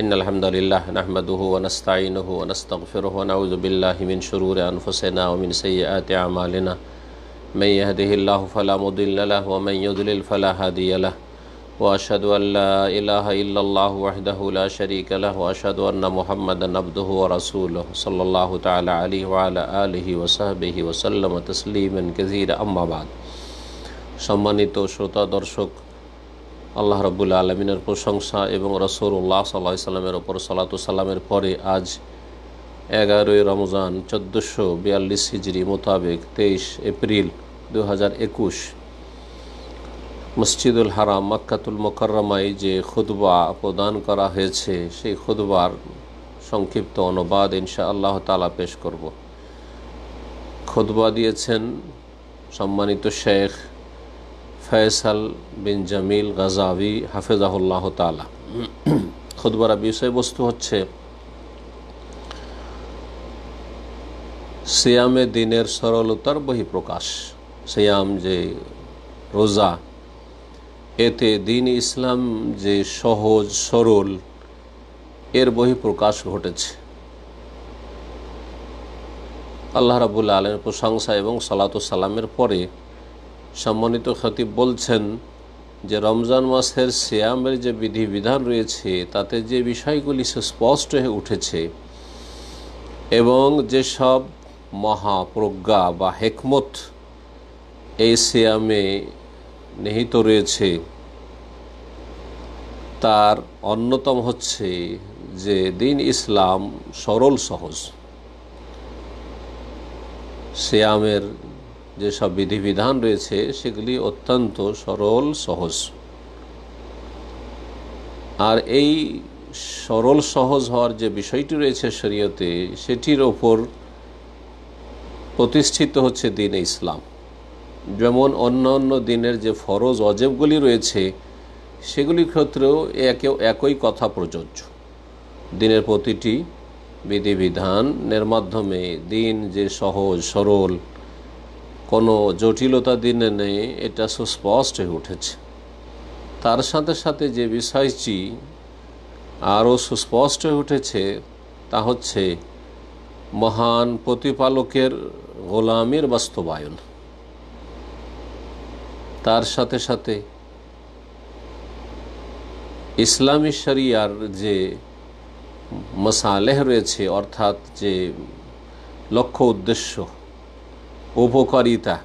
इन अलहमदिल्ला नहमद वनस्तिन वनस्तफ़िर नज़बिल्लिन शरूर अनफसना वमिन सयात आमालना मैं यहदिल्ला फ़लामदिल्ला वमैदल फ़ला हदीला वाशद वहदला शरीक वाशद महमद नबद रसूल सल्ला तली वसहब वसलम तस्लीम कज़ीर अम्माबाद সম্মানিত শ্রোতা দর্শক আল্লাহ রবুল্লা আলমিনের প্রশংসা এবং রসৌল্লাহ সাল্লাহ সাল্লামের ওপর সালাতু সাল্লামের পরে আজ এগারোই রমজান চোদ্দোশো বিয়াল্লিশ হিজড়ি মোতাবেক তেইশ এপ্রিল দু হাজার একুশ মসজিদুল হারাম মাক্কাতুল মোকাররমায় যে খুদবা প্রদান করা হয়েছে, সেই খুদবার সংক্ষিপ্ত অনুবাদ ইনশা আল্লাহ তালা পেশ করব। খুদবা দিয়েছেন সম্মানিত শেখ ফয়সাল বিন জামিল গাজাবি হাফেজাহুল্লাহ তালা খুদবার বিষয়বস্তু হচ্ছে সিয়ামে দিনের সরলতার বহিঃপ্রকাশ। সিয়াম যে রোজা, এতে দিন ইসলাম যে সহজ, সরল, এর বহিঃপ্রকাশ ঘটেছে। আল্লাহ রাবুল্লা আলমের প্রশংসা এবং সালাত সালামের পরে সম্মানিত খতিব বলছেন যে রমজান মাসের সিয়ামের যে বিধিবিধান রয়েছে, তাতে যে বিষয়গুলি সুস্পষ্ট হয়ে উঠেছে এবং যেসব মহাপ্রজ্ঞা বা হেকমত এই সিয়ামে নিহিত রয়েছে, তার অন্যতম হচ্ছে যে দিন ইসলাম সরল সহজ। সিয়ামের যেসব বিধিবিধান রয়েছে, সেগুলি অত্যন্ত সরল, সহজ। আর এই সরল, সহজ হওয়ার যে বিষয়টি রয়েছে শরীয়তে, সেটির ওপর প্রতিষ্ঠিত হচ্ছে দিন ইসলাম। যেমন অন্য অন্য দিনের যে ফরজ অজেবগুলি রয়েছে, সেগুলির ক্ষেত্রেও একে, একই কথা প্রযোজ্য। দিনের প্রতিটি বিধিবিধানের মাধ্যমে দিন যে সহজ, সরল কোনো জটিলতা দিনে নেই, এটা সুস্পষ্ট হয়ে উঠেছে। তার সাথে সাথে যে বিষয়টি আরও সুস্পষ্ট হয়ে উঠেছে, তা হচ্ছে মহান প্রতিপালকের গোলামের বাস্তবায়ন। তার সাথে সাথে ইসলামী শরিয়ার যে মশালেহ রয়েছে, অর্থাৎ যে লক্ষ্য উদ্দেশ্য উপকারিতা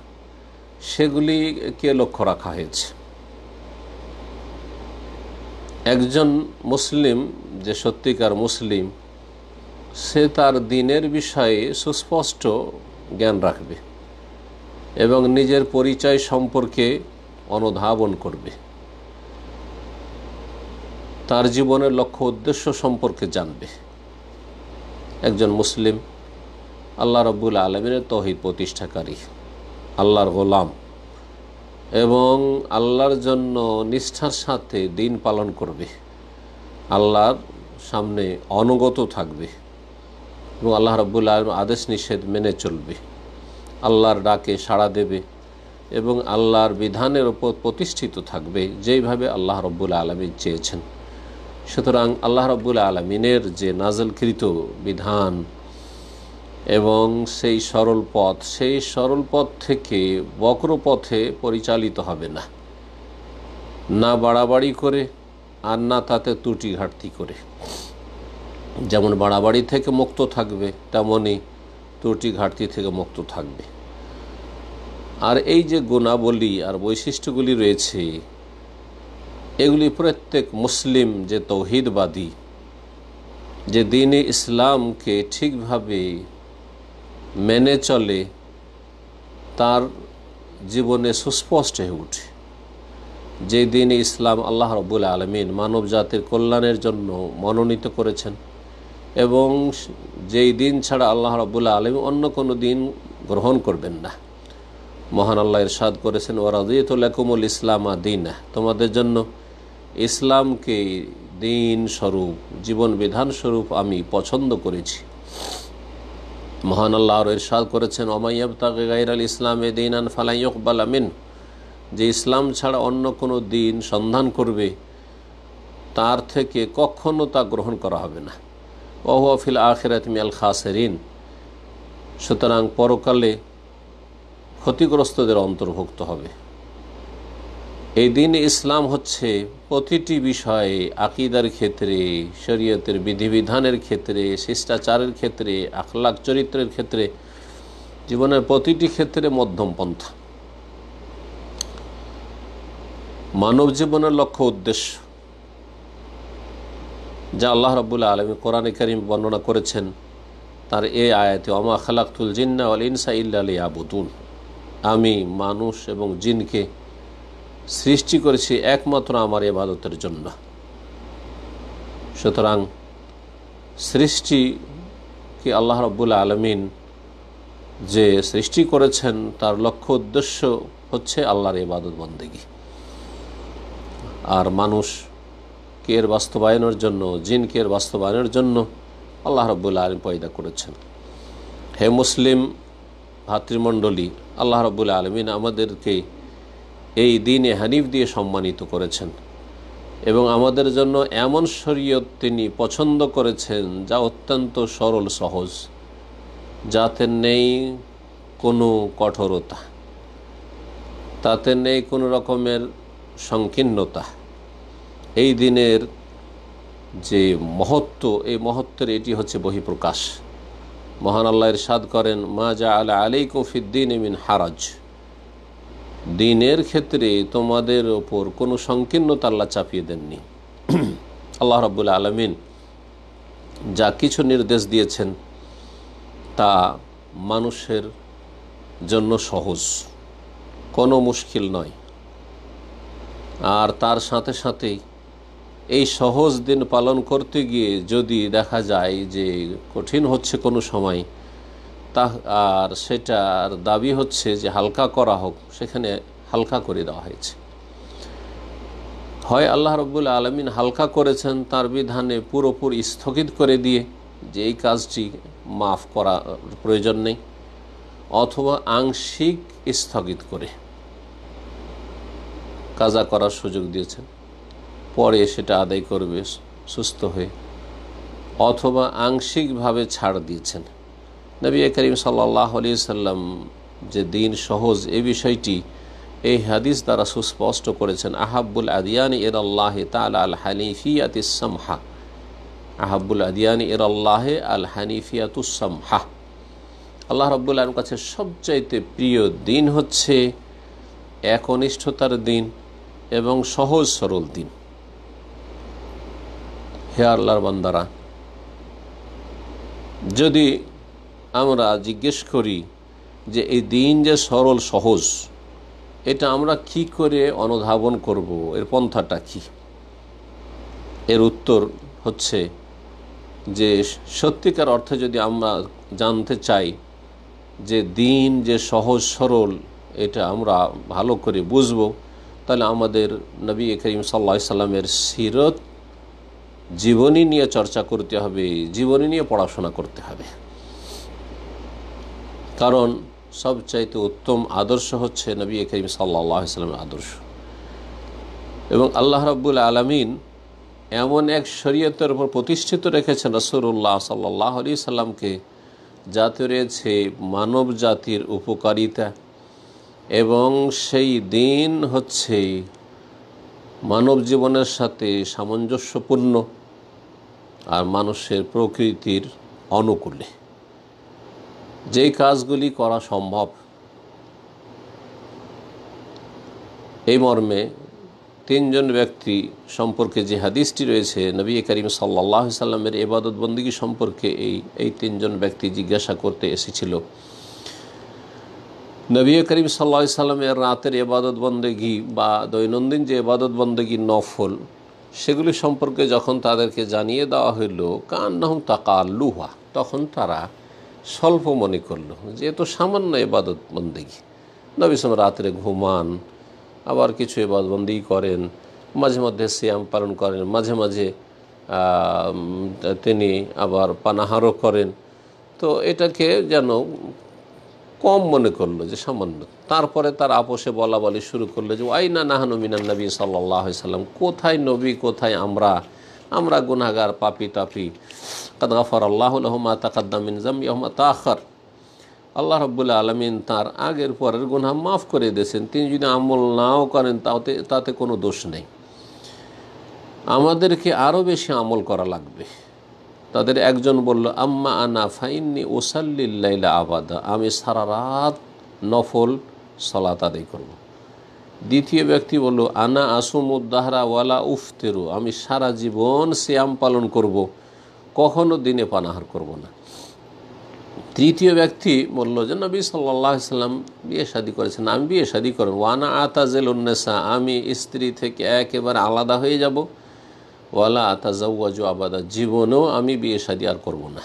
সেগুলিকে লক্ষ্য রাখা হয়েছে? একজন মুসলিম, যে সত্যিকার মুসলিম, সে তার দিনের বিষয়ে সুস্পষ্ট জ্ঞান রাখবে এবং নিজের পরিচয় সম্পর্কে অনুধাবন করবে। তার জীবনের লক্ষ্য উদ্দেশ্য সম্পর্কে জানবে। একজন মুসলিম আল্লাহ রব্বুল আলমিনের তহিদ প্রতিষ্ঠাকারী, আল্লাহর গোলাম এবং আল্লাহর জন্য নিষ্ঠার সাথে দিন পালন করবে, আল্লাহর সামনে অনুগত থাকবে এবং আল্লাহ রব্বুল আলম আদেশ নিষেধ মেনে চলবে, আল্লাহর ডাকে সাড়া দেবে এবং আল্লাহর বিধানের ওপর প্রতিষ্ঠিত থাকবে যেইভাবে আল্লাহ রব্বুল আলমী চেয়েছেন। সুতরাং আল্লাহ রব্বুল আলমিনের যে নাজলকৃত বিধান এবং সেই সরল পথ, সেই সরল পথ থেকে বক্র পথে পরিচালিত হবে না। না বাড়াবাড়ি করে আর না তাতে ত্রুটি ঘাটতি করে। যেমন বাড়াবাড়ি থেকে মুক্ত থাকবে তেমনই ত্রুটি ঘাটতি থেকে মুক্ত থাকবে। আর এই যে গুণাবলী আর বৈশিষ্ট্যগুলি রয়েছে, এগুলি প্রত্যেক মুসলিম যে তৌহিদবাদী, যে দিনে ইসলামকে ঠিকভাবে মেনে চলে তার জীবনে সুস্পষ্ট হয়ে ওঠে। যে দিন ইসলাম আল্লাহ রবুল আলমিন মানব জাতির কল্যাণের জন্য মনোনীত করেছেন এবং যেই দিন ছাড়া আল্লাহ রবুল্লা আলমী অন্য কোনো দিন গ্রহণ করবেন না। মহান আল্লাহ ইরশাদ করেছেন ওরাদিয়তুল্লাকুমুল ইসলামা দিন তোমাদের জন্য ইসলামকে দিন স্বরূপ, জীবন বিধান স্বরূপ আমি পছন্দ করেছি। মহান আল্লাহ আরও ইরশাদ করেছেন ওমাইয়াব তাকে গাইর আল ইসলামে দিন আন ফালাইকবাল আমিন যে ইসলাম ছাড়া অন্য কোনো দিন সন্ধান করবে, তার থেকে কখনো তা গ্রহণ করা হবে না। ওহফিল আখেরাত মিয়াল খাসেরিন। সুতরাং পরকালে ক্ষতিগ্রস্তদের অন্তর্ভুক্ত হবে। এই দিন ইসলাম হচ্ছে প্রতিটি বিষয়ে আকিদার ক্ষেত্রে, শরীয়তের বিধিবিধানের ক্ষেত্রে, শিষ্টাচারের ক্ষেত্রে, আখলাক চরিত্রের ক্ষেত্রে, জীবনের প্রতিটি ক্ষেত্রে মধ্যম পন্থা। মানব জীবনের লক্ষ্য উদ্দেশ্য, যা আল্লাহ রবুল্লা আলমী কোরআন করিম বর্ণনা করেছেন, তার এ আয়াতে অমা খালাকুল জিন্না আল ইনসা ইল্লা আবুদুন আমি মানুষ এবং জিনকে সৃষ্টি করেছি একমাত্র আমার এবাদতের জন্য। সুতরাং সৃষ্টিকে আল্লাহ রব্বুল্লা আলমিন যে সৃষ্টি করেছেন, তার লক্ষ্য উদ্দেশ্য হচ্ছে আল্লাহর ইবাদত বন্দেগী। আর মানুষ কে এর বাস্তবায়নের জন্য জিনকে এর বাস্তবায়নের জন্য আল্লাহ রব্বুল্লা আলম পয়দা করেছেন। হে মুসলিম ভাতৃমণ্ডলী, আল্লাহ রব্বুল্লা আলমিন আমাদেরকে এই দিনে হানিফ দিয়ে সম্মানিত করেছেন। এবং আমাদের জন্য এমন শরীয়ত তিনি পছন্দ করেছেন যা অত্যন্ত সরল, সহজ। যাতে নেই কোনো কঠোরতা। তাতে নেই কোনো রকমের সংকীর্ণতা। এই দিনের যে মহত্ব, এই মহত্বের এটি হচ্ছে বহিঃপ্রকাশ। মহান আল্লাহর সাদ করেন, মা যা আলা আলাইকুম ফিদ্দিন মিন হারাজ। দিনের ক্ষেত্রে তোমাদের ওপর কোনো সংকীর্ণতা আল্লাহ চাপিয়ে দেননি। আল্লাহ রব্বুল আলমিন যা কিছু নির্দেশ দিয়েছেন তা মানুষের জন্য সহজ, কোনো মুশকিল নয়। আর তার সাথে সাথেই এই সহজ দিন পালন করতে গিয়ে যদি দেখা যায় যে কঠিন হচ্ছে কোনো সময় তা আর সেটার দাবি হচ্ছে যে হালকা করা হোক, সেখানে হালকা করে দেওয়া হয়েছে। হয় আল্লাহ রব্বুল আলমিন হালকা করেছেন, তার বিধানে পুরোপুরি স্থগিত করে দিয়ে যে এই কাজটি মাফ করা প্রয়োজন নেই, অথবা আংশিক স্থগিত করে কাজা করার সুযোগ দিয়েছেন। পরে সেটা আদায় করবে, সুস্থ হয়ে, অথবা আংশিকভাবে ছাড় দিয়েছেন। নবী করিম সাল্লাহ আলি সাল্লাম যে দিন সহজ এ বিষয়টি এই হাদিস দ্বারা সুস্পষ্ট করেছেন আহাবুল আদিয়ানি এর আল্লাহ তালা আল হানিফিয়াতিসামহা আহাবুল আদিয়ানি এর আল্লাহ আল হানিফিয়াতুসামহা আল্লাহ রব্বুল আলম কাছে সবচাইতে প্রিয় দিন হচ্ছে একনিষ্ঠতার দিন এবং সহজ সরল দিন। হে আল্লাহর বান্দারা, যদি আমরা জিজ্ঞেস করি যে এই দিন যে সরল সহজ, এটা আমরা কি করে অনুধাবন করব? এর পন্থাটা কি? এর উত্তর হচ্ছে যে সত্যিকার অর্থে যদি আমরা জানতে চাই যে দিন যে সহজ সরল, এটা আমরা ভালো করে বুঝব, তাহলে আমাদের নবী করিম সাল্লা সাল্লামের সিরত জীবনী নিয়ে চর্চা করতে হবে, জীবনী নিয়ে পড়াশোনা করতে হবে। কারণ সবচাইতে উত্তম আদর্শ হচ্ছে নবী করিম সাল্লাহ সাল্লামের আদর্শ। এবং আল্লাহ রাব্বুল আলমিন এমন এক শরীয়তের উপর প্রতিষ্ঠিত রেখেছেন রসুল্লাহ সাল্লাহ আলি সাল্লামকে, যাতে রয়েছে মানব জাতির উপকারিতা এবং সেই দিন হচ্ছে মানব জীবনের সাথে সামঞ্জস্যপূর্ণ আর মানুষের প্রকৃতির অনুকূলে। যেই কাজগুলি করা সম্ভব, এই মর্মে তিনজন ব্যক্তি সম্পর্কে যে হাদিসটি রয়েছে, নবী করিম সাল্লাহ সাল্লামের এবাদত বন্দী সম্পর্কে এই এই তিনজন ব্যক্তি জিজ্ঞাসা করতে এসেছিল। নবী করিম সাল্লা সাল্লামের রাতের এবাদত বন্দেগি বা দৈনন্দিন যে এবাদত বন্দেগি নফল, সেগুলি সম্পর্কে যখন তাদেরকে জানিয়ে দেওয়া হইল, কান্নাহম তাকা লুহা তখন তারা স্বল্প মনে করল যে এত সামান্য এবাদত বন্দেগি নবী সাল রাত্রে ঘুমান, আবার কিছু এবাদবন্দি করেন, মাঝে মধ্যে সিয়াম পালন করেন, মাঝে মাঝে তিনি আবার পানাহারও করেন। তো এটাকে যেন কম মনে করল, যে সামান্য। তারপরে তার আপোষে বলা বলি শুরু করল যে আইনা নাহানু মিনান নবী সাল্লাহ সাল্লাম কোথায় নবী, কোথায় আমরা? আমরা গুনাগার পাপি তাপি কাদ গাফর আল্লাহ মা তাকাদ্দামিন জামিয়াহমা তাখর আল্লাহ রব্বুল্লা আলমিন তার আগের পরের গুনা মাফ করে দিয়েছেন। তিনি যদি আমল নাও করেন তাতে তাতে কোনো দোষ নেই। আমাদেরকে আরও বেশি আমল করা লাগবে। তাদের একজন বলল, আম্মা আনা ফাইননি ওসাল্লিল্লাইলা আবাদা। আমি সারা রাত নফল সলাত আদায় করব। দ্বিতীয় ব্যক্তি বলল, আনা আসুমুদ্দাহরা ওয়ালা উফতেরু। আমি সারা জীবন শ্যাম পালন করব। কখনো দিনে পানাহার করব না। তৃতীয় ব্যক্তি বলল যে, নবী সাল্লাহ সাল্লাম বিয়ে শাদি করেছেন, আমি বিয়ে শাদি করব। ওয়ানা আতাজেল উন্নেসা আমি স্ত্রী থেকে একেবারে আলাদা হয়ে যাব। ওয়ালা আতাজাউজু আবাদা জীবনেও আমি বিয়ে শাদি আর করব না।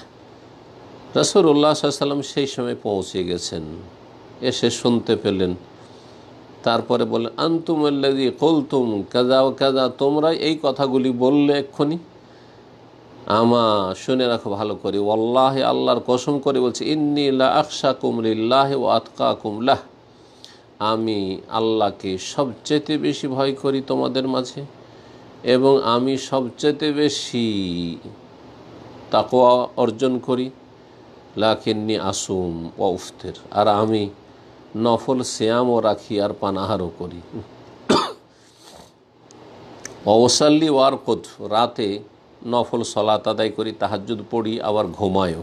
রসুল্লাহ সাল্লাম সেই সময় পৌঁছে গেছেন। এসে শুনতে পেলেন। তারপরে বললেন আন্তুমল্লাদি কলতুম কাজা কাজা তোমরা এই কথাগুলি বললে এক্ষুনি? আমা, শুনে রাখো ভালো করে। ওল্লাহ আল্লাহর কসম করে বলছে ইন্নিল্লা আকশা কুমলিল্লাহ ও আতকা কুমলাহ আমি আল্লাহকে সবচেয়ে বেশি ভয় করি তোমাদের মাঝে, এবং আমি সবচেয়ে বেশি তাকোয়া অর্জন করি। লাকিন্নি আসুম ও উফতের, আর আমি নফল শ্যামও রাখি আর পানাহারও করি। অবসাল্লি ওয়ারকত রাতে নফল সলাত আদায় করি তাহাজুদ পড়ি, আবার ঘুমায়ও।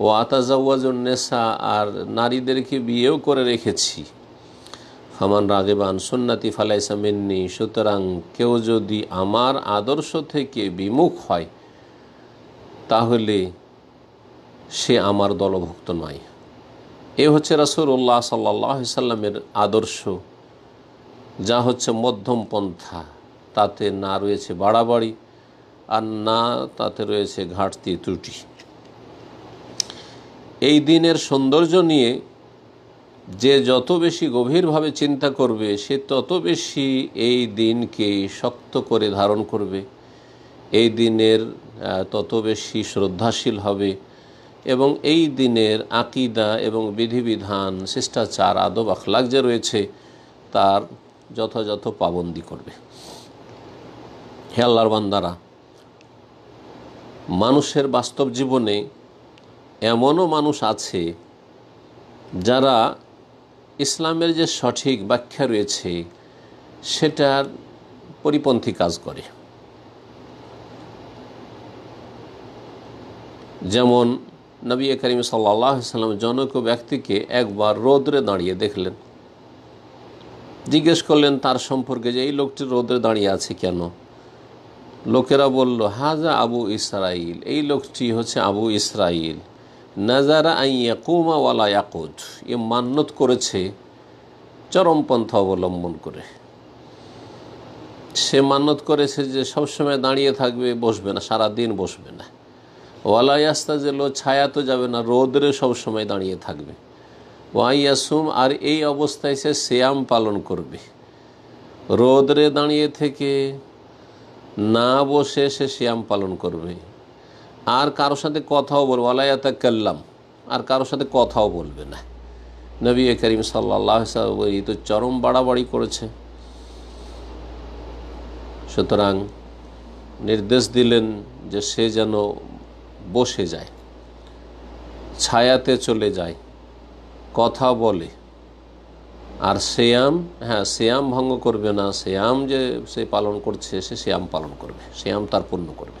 ও আতাজাওয়াজুন্নেসা আর নারীদেরকে বিয়েও করে রেখেছি। ফামান রাগেবান সুন্নাতি ফালাইসা মেননি, সুতরাং কেউ যদি আমার আদর্শ থেকে বিমুখ হয়, তাহলে সে আমার দলভুক্ত নয়। এ হচ্ছে রাসুল্লাহ সাল্লাহ সাল্লামের আদর্শ। যা হচ্ছে মধ্যম পন্থা, তাতে না রয়েছে বাড়াবাড়ি আর না, তাতে রয়েছে ঘাটতি ত্রুটি। এই দিনের সৌন্দর্য নিয়ে যে যত বেশি গভীরভাবে চিন্তা করবে, সে তত বেশি এই দিনকে শক্ত করে ধারণ করবে। এই দিনের তত বেশি শ্রদ্ধাশীল হবে এবং এই দিনের আকিদা এবং বিধিবিধান, শিষ্টাচার, আদব আখলাক যে রয়েছে, তার যথাযথ পাবন্দি করবে। হে আল্লাহর বান্দারা মানুষের বাস্তব জীবনে এমনও মানুষ আছে যারা ইসলামের যে সঠিক ব্যাখ্যা রয়েছে সেটার পরিপন্থী কাজ করে। যেমন নবী করিম সাল্লাহ সাল্লাম জনক ব্যক্তিকে একবার রোদ্রে দাঁড়িয়ে দেখলেন। জিজ্ঞেস করলেন, তার সম্পর্কে যে এই লোকটি রোদ্রে দাঁড়িয়ে আছে কেন? লোকেরা বলল, হাজা আবু ইসরাইল এই লোকটি হচ্ছে আবু ইসরাইল নাজারা আইয়াকুমা ওয়ালা ইয়াকুদ এ মান্যত করেছে চরমপন্থা অবলম্বন করে। সে মান্যত করেছে যে সবসময় দাঁড়িয়ে থাকবে, বসবে না সারা দিন বসবে না। ওয়ালাইয়াস্তা যে লো ছায়া তো যাবে না, রোদরে সবসময় দাঁড়িয়ে থাকবে। ওয়াইয়াসুম আর এই অবস্থায় সে শ্যাম পালন করবে। রোদরে দাঁড়িয়ে থেকে না বসে সে শ্যাম পালন করবে। আর কারোর সাথে কথাও বলবে। আলাইয়াতা কাল্লাম আর কারোর সাথে কথাও বলবে না। নবী করিম সাল্লাহ এই তো চরম বাড়াবাড়ি করেছে। সুতরাং নির্দেশ দিলেন যে সে যেন বসে যায়, ছায়াতে চলে যায়, কথা বলে। আর শ্যাম হ্যাঁ শ্যাম ভঙ্গ করবে না। শ্যাম যে সে পালন করছে, সে শ্যাম পালন করবে। শ্যাম তার পূর্ণ করবে।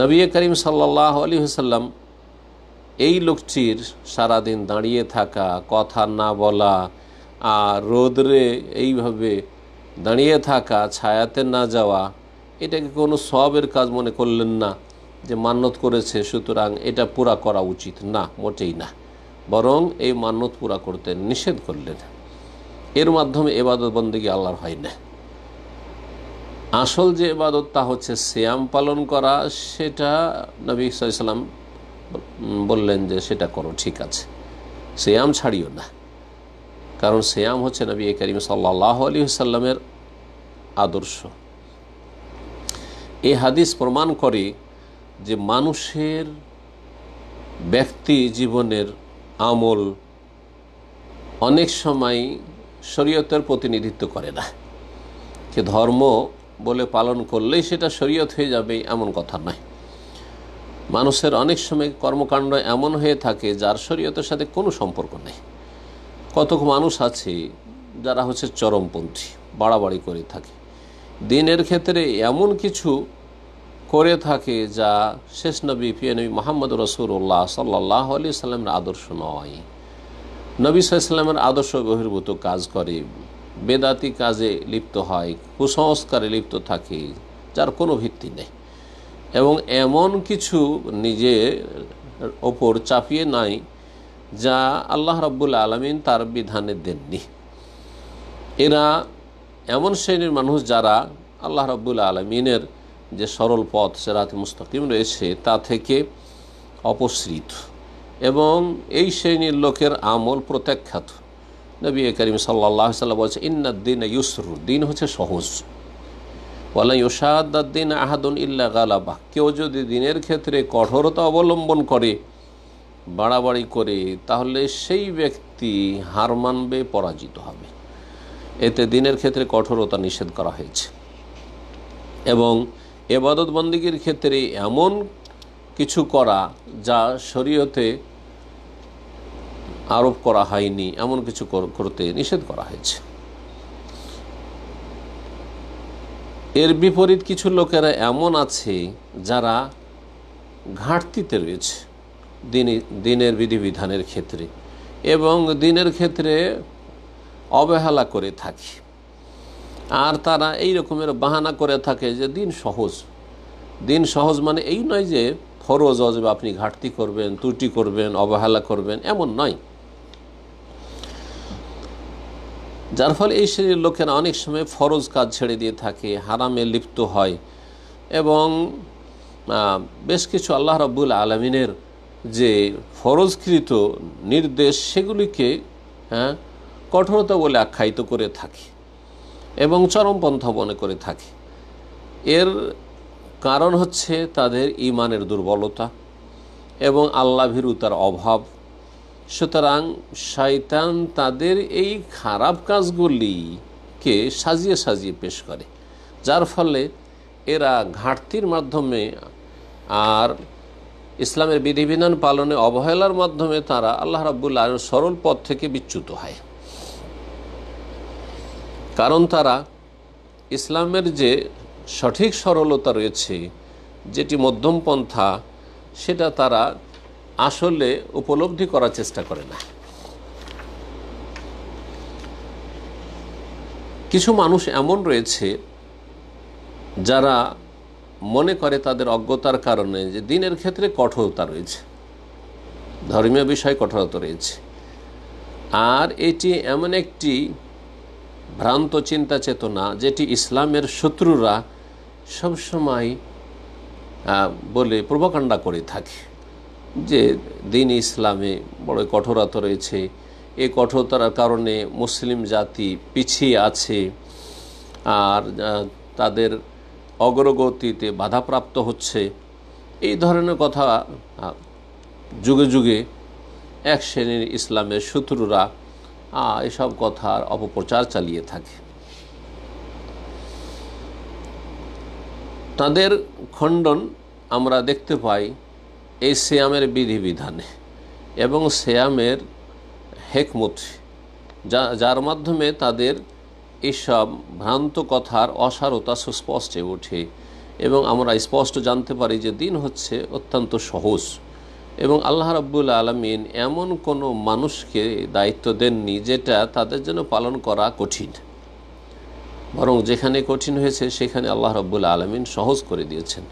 নবী করিম সাল্লাহ আলী হাসাল্লাম এই লোকটির সারাদিন দাঁড়িয়ে থাকা, কথা না বলা আর রোদরে এইভাবে দাঁড়িয়ে থাকা, ছায়াতে না যাওয়া, এটাকে কোনো সবের কাজ মনে করলেন না যে মান্যত করেছে, সুতরাং এটা পুরা করা উচিত না, মোটেই না। বরং এই মান্যত পুরা করতে নিষেধ করলেন। এর মাধ্যমে এবাদত বন্দী আল্লাহর হয় না। আসল যে এবাদত তা হচ্ছে শ্যাম পালন করা, সেটা নবী সাল্লাম বললেন যে সেটা করো, ঠিক আছে। শ্যাম ছাড়িও না। কারণ শ্যাম হচ্ছে নবী করিম সাল্লাহ আলী সাল্লামের আদর্শ। এই হাদিস প্রমাণ করে যে মানুষের ব্যক্তি জীবনের আমল অনেক সময় শরীয়তের প্রতিনিধিত্ব করে না। যে ধর্ম বলে পালন করলেই সেটা শরীয়ত হয়ে যাবে এমন কথা নয়। মানুষের অনেক সময় কর্মকাণ্ড এমন হয়ে থাকে যার শরীয়তের সাথে কোনো সম্পর্ক নেই। কতক মানুষ আছে যারা হচ্ছে চরমপন্থী, বাড়াবাড়ি করে থাকে। দিনের ক্ষেত্রে এমন কিছু করে থাকে যা শেষ নবী পিয়া নবী মোহাম্মদ রসুল্লাহ সাল্লাহ আলি সাল্লামের আদর্শ নয়। নবী সাল্লামের আদর্শ বহির্ভূত কাজ করে। বেদাতি কাজে লিপ্ত হয়, কুসংস্কারে লিপ্ত থাকে, যার কোনো ভিত্তি নেই। এবং এমন কিছু নিজের ওপর চাপিয়ে নাই যা আল্লাহ রব্বুল আলমিন তার বিধানে দেননি। এরা এমন শ্রেণির মানুষ যারা আল্লাহ রব্বুল আলমিনের যে সরল পথ সেরাত মুস্তাকিম রয়েছে তা থেকে অপসৃত। এবং এই শ্রেণির লোকের আমল প্রত্যাখ্যাত। নবী করিম সাল্লাহ সাল্লাম বলছে ইন্নাদ্দিন ইউসরু দিন হচ্ছে সহজ। ওয়ালা ইউসাদ্দিন আহাদুন ইল্লা গালাবা কেউ যদি দিনের ক্ষেত্রে কঠোরতা অবলম্বন করে, বাড়াবাড়ি করে, তাহলে সেই ব্যক্তি হার মানবে, পরাজিত হবে। এতে দিনের ক্ষেত্রে কঠোরতা নিষেধ করা হয়েছে। এবং এবাদত বন্দীগীর ক্ষেত্রে এমন কিছু করা যা শরীয়তে আরোপ করা হয়নি, এমন কিছু করতে নিষেধ করা হয়েছে। এর বিপরীত কিছু লোকেরা এমন আছে যারা ঘাটতিতে রয়েছে দিনের বিধিবিধানের ক্ষেত্রে এবং দিনের ক্ষেত্রে অবহেলা করে থাকে। আর তারা এই রকমের বাহানা করে থাকে যে দিন সহজ। দিন সহজ মানে এই নয় যে ফরজ অজবে আপনি ঘাটতি করবেন, ত্রুটি করবেন, অবহেলা করবেন, এমন নয়। যার ফলে এই শ্রেণির লোকেরা অনেক সময় ফরজ কাজ ছেড়ে দিয়ে থাকে, হারামে লিপ্ত হয় এবং বেশ কিছু আল্লাহ রব্বুল আলমিনের যে ফরজকৃত নির্দেশ সেগুলিকে হ্যাঁ কঠোরতা বলে আখ্যায়িত করে থাকে। এবং চরমপন্থা মনে করে থাকে। এর কারণ হচ্ছে তাদের ইমানের দুর্বলতা এবং আল্লাহ ভীরুতার অভাব। সুতরাং শয়তান তাদের এই খারাপ কাজগুলিকে সাজিয়ে সাজিয়ে পেশ করে, যার ফলে এরা ঘাটতির মাধ্যমে আর ইসলামের বিধিবিধান পালনে অবহেলার মাধ্যমে তারা আল্লাহ রাবুল্লাহ সরল পথ থেকে বিচ্যুত হয়। কারণ তারা ইসলামের যে সঠিক সরলতা রয়েছে, যেটি মধ্যম পন্থা, সেটা তারা আসলে উপলব্ধি করার চেষ্টা করে না। কিছু মানুষ এমন রয়েছে, যারা মনে করে তাদের অজ্ঞতার কারণে যে দিনের ক্ষেত্রে কঠোরতা রয়েছে, ধর্মীয় বিষয় কঠোরতা রয়েছে। আর এটি এমন একটি ভ্রান্ত চিন্তা চেতনা যেটি ইসলামের শত্রুরা সবসময় বলে প্রভাকাণ্ডা করে থাকে। যে দিন ইসলামে বড় কঠোরতা রয়েছে এই কঠোরতার কারণে মুসলিম জাতি পিছিয়ে আছে, আর তাদের অগ্রগতিতে বাধাপ্রাপ্ত হচ্ছে। এই ধরনের কথা যুগে যুগে এক শ্রেণির ইসলামের শত্রুরা এসব কথার অপপ্রচার চালিয়ে থাকে। তাদের খণ্ডন আমরা দেখতে পাই এই শ্যামের বিধিবিধানে এবং শ্যামের হেকমত, যা, যার মাধ্যমে তাদের এসব ভ্রান্ত কথার অসারতা সুস্পষ্টে ওঠে এবং আমরা স্পষ্ট জানতে পারি যে দিন হচ্ছে অত্যন্ত সহজ। এবং আল্লাহ রাব্বুল আলমিন এমন কোনো মানুষকে দায়িত্ব দেননি যেটা তাদের জন্য পালন করা কঠিন। বরং যেখানে কঠিন হয়েছে সেখানে আল্লাহ রাব্বুল আলমিন সহজ করে দিয়েছেন।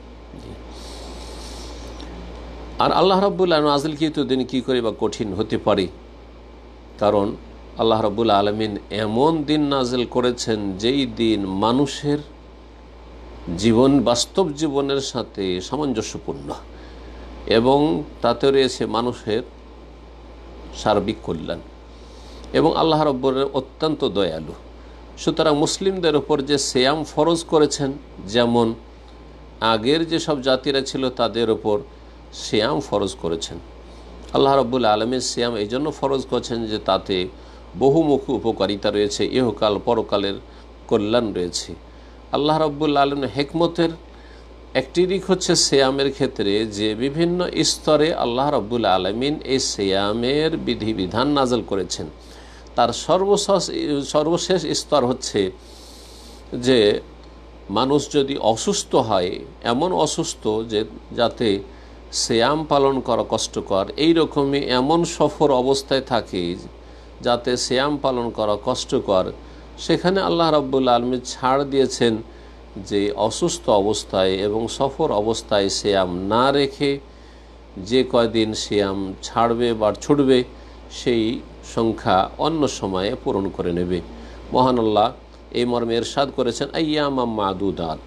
আর আল্লাহ রাব্বুল আলম আজল তো দিন কী করে বা কঠিন হতে পারে? কারণ আল্লাহ রাবুল আলমিন এমন দিন নাজেল করেছেন যেই দিন মানুষের জীবন বাস্তব জীবনের সাথে সামঞ্জস্যপূর্ণ। এবং তাতে রয়েছে মানুষের সার্বিক কল্যাণ। এবং আল্লাহ রব্বরের অত্যন্ত দয়ালু। সুতরাং মুসলিমদের ওপর যে শ্যাম ফরজ করেছেন, যেমন আগের যেসব জাতিরা ছিল তাদের ওপর শ্যাম ফরজ করেছেন। আল্লাহ রব্বুল আলমের শ্যাম এই জন্য ফরজ করেছেন যে তাতে বহুমুখী উপকারিতা রয়েছে, ইহকাল পরকালের কল্যাণ রয়েছে। আল্লাহ রব্বুল আলম হেকমতের একটি দিক হচ্ছে সেয়ামের ক্ষেত্রে যে বিভিন্ন স্তরে আল্লাহ রব্বুল আলমিন এই সেয়ামের বিধিবিধান নাজল করেছেন। তার সর্বশেষ সর্বশেষ স্তর হচ্ছে যে মানুষ যদি অসুস্থ হয়, এমন অসুস্থ যে, যাতে শ্যাম পালন করা কষ্টকর, এই রকমই এমন সফর অবস্থায় থাকে যাতে শ্যাম পালন করা কষ্টকর। সেখানে আল্লাহ রাব্বুল আলমী ছাড় দিয়েছেন যে অসুস্থ অবস্থায় এবং সফর অবস্থায় শ্যাম না রেখে যে কয়দিন শ্যাম ছাড়বে বা ছুটবে, সেই সংখ্যা অন্য সময়ে পূরণ করে নেবে। মহান আল্লাহ এই মর্মে এরশাদ করেছেন আয়ামা মাদুদাত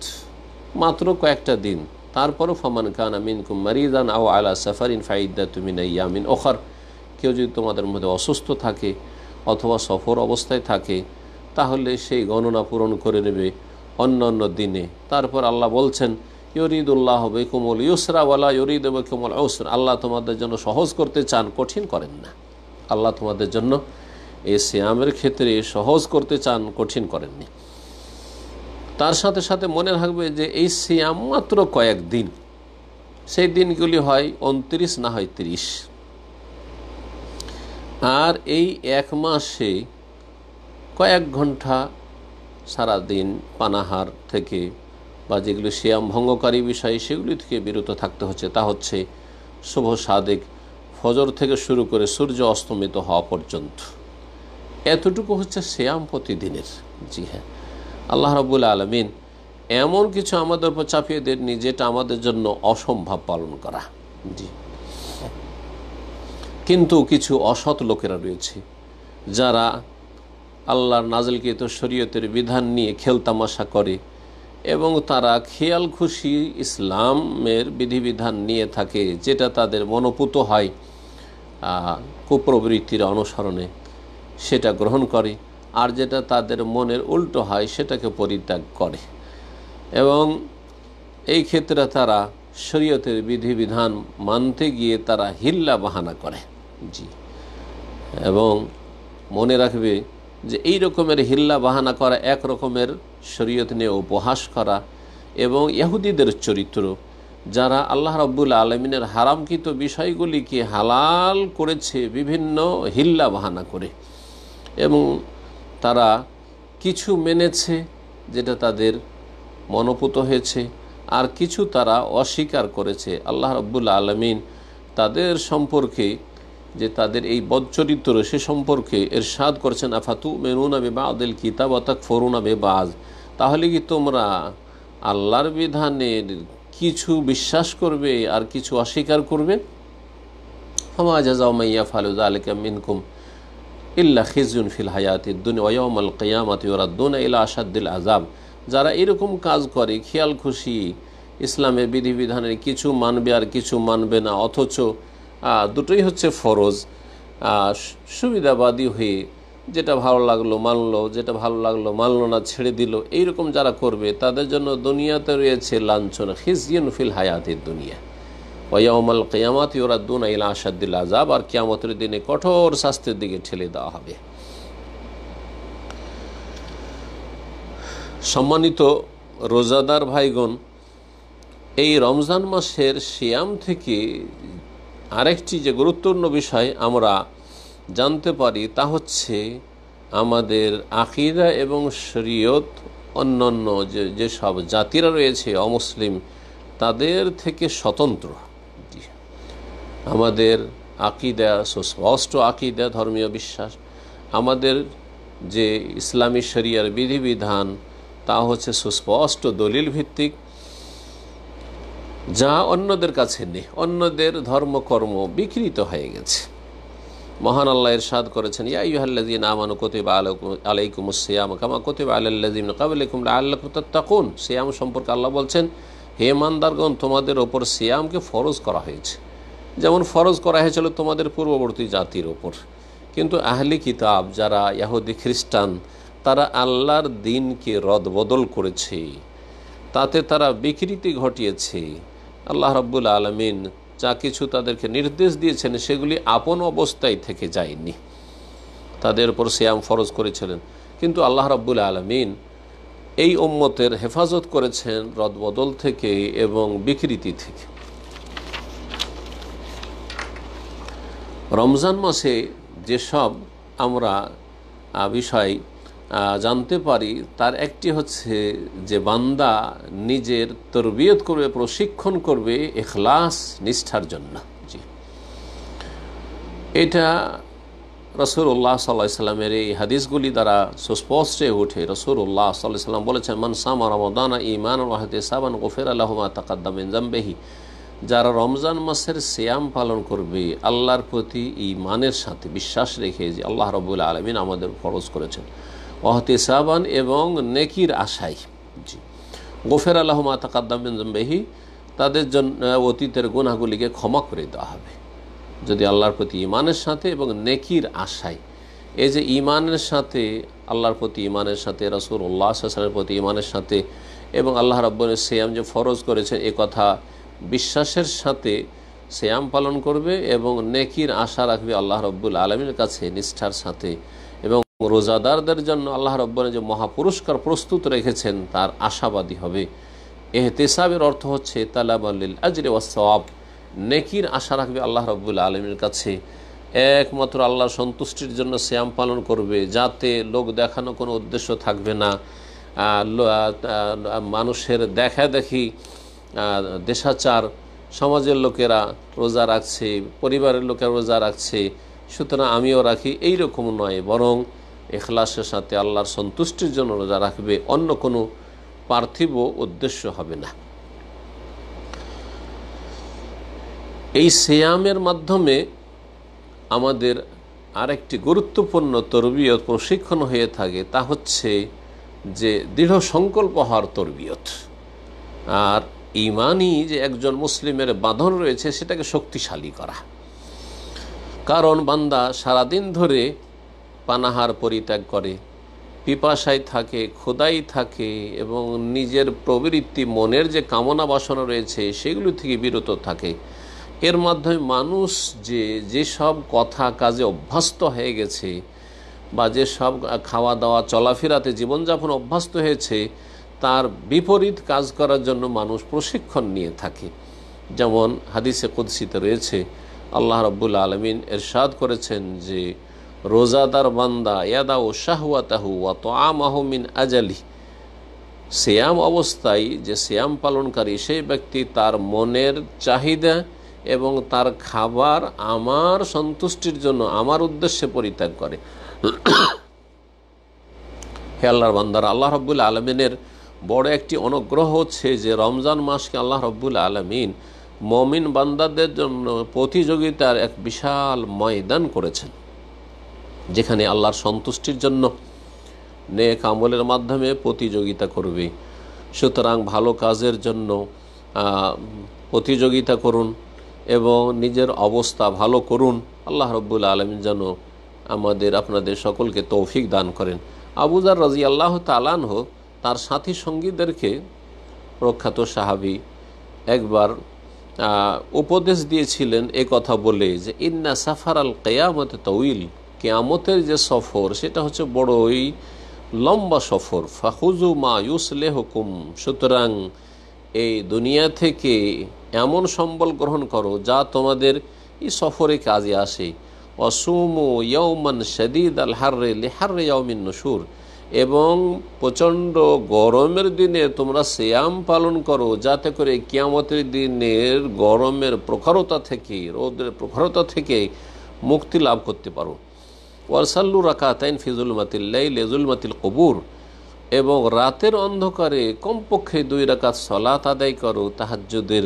মাত্র কয়েকটা দিন। তারপরও, ফমান খান আমিন কুমারিদান আও আলা সাফারিন ফাইদা তুমিন ইয়ামিন ওখার কেউ যদি তোমাদের মধ্যে অসুস্থ থাকে অথবা সফর অবস্থায় থাকে, তাহলে সেই গণনা পূরণ করে নেবে। অন্য অন্য দিনে। তারপর আল্লাহ বলছেন ইয়রিদুল্লাহ বেকুমল ইউসরা ওয়ালা ইউরিদ বেকুমল ওসর আল্লাহ তোমাদের জন্য সহজ করতে চান, কঠিন করেন না। আল্লাহ তোমাদের জন্য এই শ্যামের ক্ষেত্রে সহজ করতে চান, কঠিন করেননি তার সাথে সাথে মনে রাখবে যে এই শ্যাম মাত্র কয়েক দিন। সেই দিনগুলি হয় উনত্রিশ না হয় তিরিশ। আর এই এক মাসে কয়েক ঘণ্টা সারাদিন পানাহার থেকে বা যেগুলি শ্যাম ভঙ্গকারী বিষয়, সেগুলি থেকে বিরত থাকতে হচ্ছে। তা হচ্ছে শুভ সাদেক ফজর থেকে শুরু করে সূর্য অস্তমিত হওয়া পর্যন্ত। এতটুকু হচ্ছে শ্যাম প্রতিদিনের। জি হ্যাঁ। আল্লাহ রবুল আলমিন এমন কিছু আমাদের উপর চাপিয়ে দেননি যেটা আমাদের জন্য অসম্ভব পালন করা। জি। কিন্তু কিছু অসৎ লোকেরা রয়েছে যারা আল্লাহর নাজলকৃত শরীয়তের বিধান নিয়ে খেলতামাশা করে এবং তারা খেয়াল খুশি ইসলামের বিধিবিধান নিয়ে থাকে, যেটা তাদের মনোপুত হয় কুপ্রবৃত্তির অনুসরণে। সেটা গ্রহণ করে আর যেটা তাদের মনের উল্টো হয়, সেটাকে পরিত্যাগ করে। এবং এই ক্ষেত্রে তারা শরীয়তের বিধিবিধান মানতে গিয়ে তারা হিল্লা বাহানা করে। জি। এবং মনে রাখবে যে এই রকমের হিল্লা বাহানা করা, এক রকমের শরীয়ত নিয়ে উপহাস করা এবং ইহুদিদের চরিত্র, যারা আল্লাহ রব্বুল আলমিনের হারামকৃত বিষয়গুলিকে হালাল করেছে, বিভিন্ন হিল্লা বাহানা করে এবং তারা কিছু মেনেছে যেটা তাদের মনোপুত হয়েছে, আর কিছু তারা অস্বীকার করেছে। আল্লাহ রব্বুল আলমিন তাদের সম্পর্কে যে তাদের এই বদচরিত্র সে সম্পর্কে এর সাদ করেছেন, আফাতু মেনুনা বেবাদিল কিতাব অতাক ফরুনা বেবাজ তাহলে কি তোমরা আল্লাহর বিধানের কিছু বিশ্বাস করবে আর কিছু অস্বীকার করবে? হামা জাজাউমাইয়া ফালুদ আলিকা মিনকুম ইল্লা খিজুন ফিল হায়াত দুন ওয়মাল কেয়ামত ইরাদ্দুন ইলা আসাদ্দিল আজাব যারা এরকম কাজ করে, খেয়াল খুশি, ইসলামের বিধিবিধানের কিছু মানবে আর কিছু মানবে না, অথচ দুটোই হচ্ছে ফরজ। সুবিধাবাদী হয়ে যেটা ভালো লাগল মানলো, যেটা ভালো লাগল মানলো না ছেড়ে দিল, এইরকম যারা করবে তাদের জন্য দুনিয়াতে রয়েছে লাঞ্ছন, খিজিয়ন ফিল হায়াতের দুনিয়া। ওয়াউমাল কেয়ামাত ইউরাদ্দুন ইলা আসাদ্দিল আজাব আর কেয়ামতের দিনে কঠোর শাস্তির দিকে ঠেলে দেওয়া হবে। সম্মানিত রোজাদার ভাইগণ, এই রমজান মাসের শিয়াম থেকে আরেকটি যে গুরুত্বপূর্ণ বিষয় আমরা জানতে পারি তা হচ্ছে আমাদের আকিদা এবং শরীয়ত, অন্যান্য যে, যেসব জাতিরা রয়েছে, অমুসলিম, তাদের থেকে স্বতন্ত্র। আমাদের আকিদা, সুস্পষ্ট আকিদা, ধর্মীয় বিশ্বাস। আমাদের যে ইসলামী শরিয়ার বিধিবিধান, তা হচ্ছে সুস্পষ্ট দলিল ভিত্তিক যা অন্যদের কাছে নেই, অন্যদের ধর্মকর্ম বিকৃত হয়ে গেছে। মহান আল্লাহ ইরশাদ করেছেন, ইয়া ইউহাল্লাযীনা আমানু কুতিবা আলাইকুমুস সিয়াম, কামা কুতিবা আলাল্লাযীনা ক্বাবলাকুম লাআল্লাকুম তাত্তাকুন। সিয়াম সম্পর্কে আল্লাহ বলছেন, হে মানদারগণ তোমাদের ওপর সিয়ামকে ফরজ করা হয়েছে। যেমন ফরজ করা হয়েছিল তোমাদের পূর্ববর্তী জাতির ওপর কিন্তু আহলি কিতাব যারা ইয়াহুদি খ্রিস্টান, তারা আল্লাহর দিনকে রদবদল করেছে। তাতে তারা বিকৃতি ঘটিয়েছে। আল্লাহ রব্বুল আলমিন যা কিছু তাদেরকে নির্দেশ দিয়েছেন সেগুলি আপন অবস্থায় থেকে যায়নি। তাদের উপর সিয়াম ফরজ করেছিলেন। কিন্তু আল্লাহ রাব্বুল আলমিন এই ওম্মতের হেফাজত করেছেন রদবদল থেকে এবং বিকৃতি থেকে। রমজান মাসে যেসব আমরা বিষয় জানতে পারি, তার একটি হচ্ছে যে বান্দা নিজের তরবিয়ত করবে, প্রশিক্ষণ করবে এখলাস নিষ্ঠার জন্য। জি। এটা রসুল্লাহ সাল্লাহ সাল্লামের এই হাদিসগুলি দ্বারা সুস্পষ্টে উঠে। রসুল্লাহ সাল্লাহ সাল্লাম বলেছেন মানসামা রমদানা ইমান ওয়াহতে সাবান গফের আল্লাহমা তাকাদ্দামিন জাম্বেহি। যারা রমজান মাসের শ্যাম পালন করবে, আল্লাহর প্রতি ইমানের সাথে বিশ্বাস রেখে যে আল্লাহ রবুল্লা আলমিন আমাদের ফরজ করেছেন। ওহতে সাবান এবং নেকির আশাই। জি। গোফের আল্লাহমা তাকাদ্দামিন জাম্বেহি তাদের জন্য অতীতের গুণাগুলিকে ক্ষমা করে দেওয়া হবে। যদি আল্লাহর প্রতি ইমানের সাথে এবং নেকির আশায় এই যে ইমানের সাথে, আল্লাহর প্রতি ইমানের সাথে রসুল উল্লাহ হাসানের প্রতি ইমানের সাথে এবং আল্লাহ রব্বনের সেয়াম যে ফরজ করেছেন, এ কথা বিশ্বাসের সাথে সেয়াম পালন করবে এবং নেকির আশা রাখবে আল্লাহ রব্বুল আলমীর কাছে, নিষ্ঠার সাথে। রোজাদারদের জন্য আল্লাহ রব্বনের যে মহাপুরস্কার প্রস্তুত রেখেছেন, তার আশাবাদী হবে। এহতেসাবের অর্থ হচ্ছে, তালাব আল্লিল আজরে ওয়াসওয়াব নেকির আশা রাখবে আল্লাহ রব্বুল আলমীর কাছে। একমাত্র আল্লাহর সন্তুষ্টির জন্য শ্যাম পালন করবে, যাতে লোক দেখানো কোনো উদ্দেশ্য থাকবে না। মানুষের দেখা দেখি দেশাচার, সমাজের লোকেরা রোজা রাখছে, পরিবারের লোকেরা রোজা রাখছে, সুতরাং আমিও রাখি এই রকম নয়, বরং এখলাসের সাথে আল্লাহর সন্তুষ্টির জন্য রোজা রাখবে, অন্য কোনো পার্থিব উদ্দেশ্য হবে না। এই সেয়ামের মাধ্যমে আমাদের আরেকটি গুরুত্বপূর্ণ তরবিয়ত প্রশিক্ষণ হয়ে থাকে, তা হচ্ছে যে দৃঢ় সংকল্প হওয়ার তরবিয়ত। আর ইমানই যে একজন মুসলিমের বাঁধন রয়েছে, সেটাকে শক্তিশালী করা। কারণ বান্দা সারাদিন ধরে পানাহার পরিত্যাগ করে। পিপাসায় থাকে খোদাই থাকে এবং নিজের প্রবৃত্তি, মনের যে কামনা বাসনা রয়েছে, সেগুলো থেকে বিরত থাকে। এর মাধ্যমে মানুষ যে যেসব কথা কাজে অভ্যস্ত হয়ে গেছে বা যেসব খাওয়া দাওয়া চলাফেরাতে জীবনযাপন অভ্যস্ত হয়েছে, তার বিপরীত কাজ করার জন্য মানুষ প্রশিক্ষণ নিয়ে থাকে। যেমন হাদিসে কুদ্সিতে রয়েছে, আল্লাহ রব্বুল আলমিন এরশাদ করেছেন যে রোজাদার বান্দা ইয়াদা ও শাহওয়াতাহু ওয়া তো আমহমিন আজালি শ্যাম অবস্থায় যে শ্যাম পালনকারী সেই ব্যক্তি তার মনের চাহিদা এবং তার খাবার আমার সন্তুষ্টির জন্য, আমার উদ্দেশ্যে পরিত্যাগ করে। হে আল্লাহর বান্দার, আল্লাহ রব্বুল আলমিনের বড় একটি অনুগ্রহ হচ্ছে যে রমজান মাসকে আল্লাহ রব্বুল আলমিন মমিন বান্দাদের জন্য প্রতিযোগিতার এক বিশাল ময়দান করেছেন। যেখানে আল্লাহর সন্তুষ্টির জন্য নেক আমলের মাধ্যমে প্রতিযোগিতা করবে। সুতরাং ভালো কাজের জন্য প্রতিযোগিতা করুন এবং নিজের অবস্থা ভালো করুন। আল্লাহ রব্বুল আলমিন যেন আমাদের, আপনাদের সকলকে তৌফিক দান করেন। আবুজার রাজি আল্লাহ তালানহ তার সাথী সঙ্গীদেরকে প্রখ্যাত সাহাবি একবার উপদেশ দিয়েছিলেন এ কথা বলে যে, ইন্না সাফার আল কেয়ামতে তউইল কেয়ামতের যে সফর, সেটা হচ্ছে বড়ই লম্বা সফর। ফাহুজু মা ইউসলে হুকুম সুতরাং এই দুনিয়া থেকে এমন সম্বল গ্রহণ করো যা তোমাদের এই সফরে কাজে আসে। অসুমু ইয়ৌমান শদীদ আল হার্রে লেহার্রে ইয়মিন নসুর এবং প্রচণ্ড গরমের দিনে তোমরা শ্যাম পালন করো যাতে করে কিয়ামতের দিনের গরমের প্রখরতা থেকে, রোদের প্রখরতা থেকে মুক্তি লাভ করতে পারো। ওয়ারসাল্লু রাকাতাইন ফিজুল মাতিল্লাই লেজুল মাতিল কবুর। এবং রাতের অন্ধকারে কমপক্ষে দুই রাকাত সলাত আদায় করো তাহাজ্যদের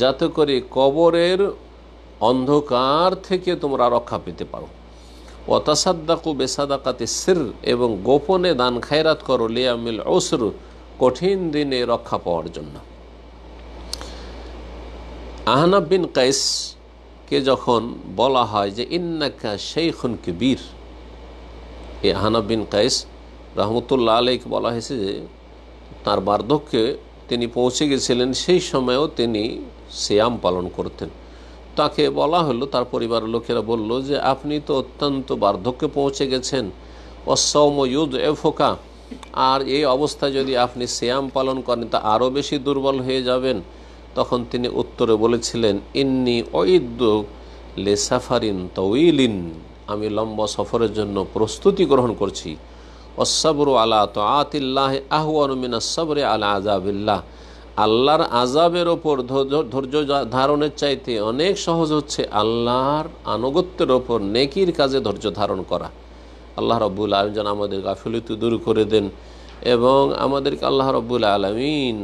যাতে করে কবরের অন্ধকার থেকে তোমরা রক্ষা পেতে পারো। অতাসাদ্দাকু বেসাদাকাতে সির এবং গোপনে দান খায়রাত করো লিয়ামিল ওসর কঠিন দিনে রক্ষা পাওয়ার জন্য। আহনাব বিন কাইসকে যখন বলা হয় যে, ইন্নাকা শেখুন কবির এই আহনাব বিন কাইস রহমতুল্লাহ আলাইকে বলা হয়েছে যে, তার বার্ধক্যে তিনি পৌঁছে গেছিলেন, সেই সময়েও তিনি শ্যাম পালন করতেন। তাকে বলা হলো, তার পরিবারের লোকেরা বলল যে, আপনি তো অত্যন্ত বার্ধক্যে পৌঁছে গেছেন। অসৌম ইউদ এফোকা আর এই অবস্থায় যদি আপনি শ্যাম পালন করেন, তা আরও বেশি দুর্বল হয়ে যাবেন। তখন তিনি উত্তরে বলেছিলেন, ইন্নি ঐদ্য লে সাফারিন তউইলিন আমি লম্বা সফরের জন্য প্রস্তুতি গ্রহণ করছি। অসাবর আলা তো আতিল্লাহ আহওয়ানুমিনা সবরে আলা আজাবিল্লাহ আল্লাহর আজাবের ওপর ধৈর্য ধারণের চাইতে অনেক সহজ হচ্ছে আল্লাহর আনুগত্যের ওপর নেকির কাজে ধৈর্য ধারণ করা। আল্লাহ রব্বুল আলম যেন আমাদের গাফিলতি দূর করে দেন এবং আমাদেরকে আল্লাহ রব্বুল আলমিন